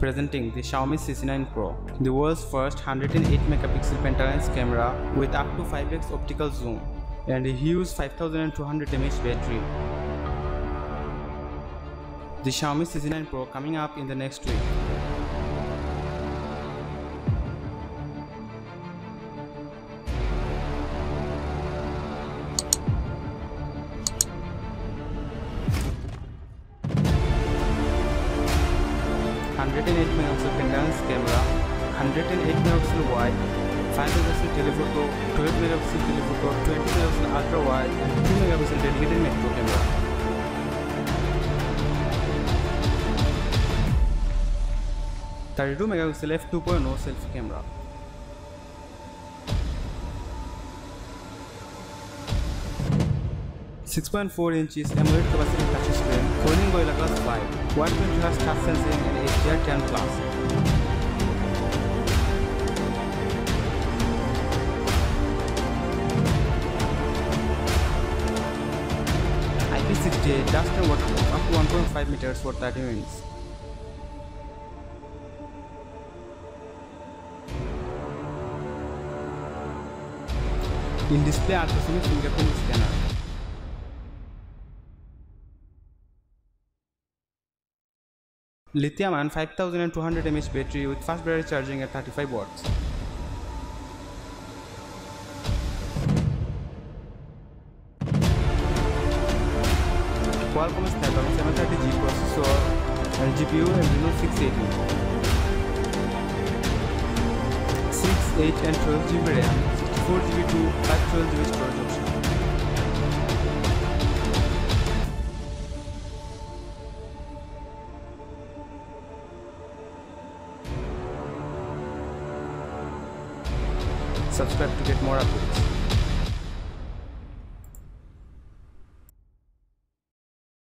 presenting the Xiaomi CC9 Pro, the world's first 108 megapixel penta-lens camera with up to 5x optical zoom and a huge 5200 mAh battery. The Xiaomi CC9 Pro coming up in the next week. Hundred and eight megapixel penta-lens camera, 108 megapixel wide, 5 megapixel telephoto, 12 megapixel telephoto, 20 megapixel ultra wide, and 2 megapixel dedicated macro camera. Thirty-two megapixel f 2.0 selfie camera. Six point four inches AMOLED capacity touchscreen, Corning Gorilla Glass 5, 120 Hz touch sensing and HDR10 Plus. IP68 dust and waterproof up to 1.5 meters for 30 minutes. In display ultrasonic fingerprint scanner. Lithium ion 5200 mAh battery with fast battery charging at 35 watts. Qualcomm Snapdragon 730G processor and GPU Adreno 680. 6, 8 and 12 GB RAM, 64 GB to 512 GB storage option. Subscribe to get more updates.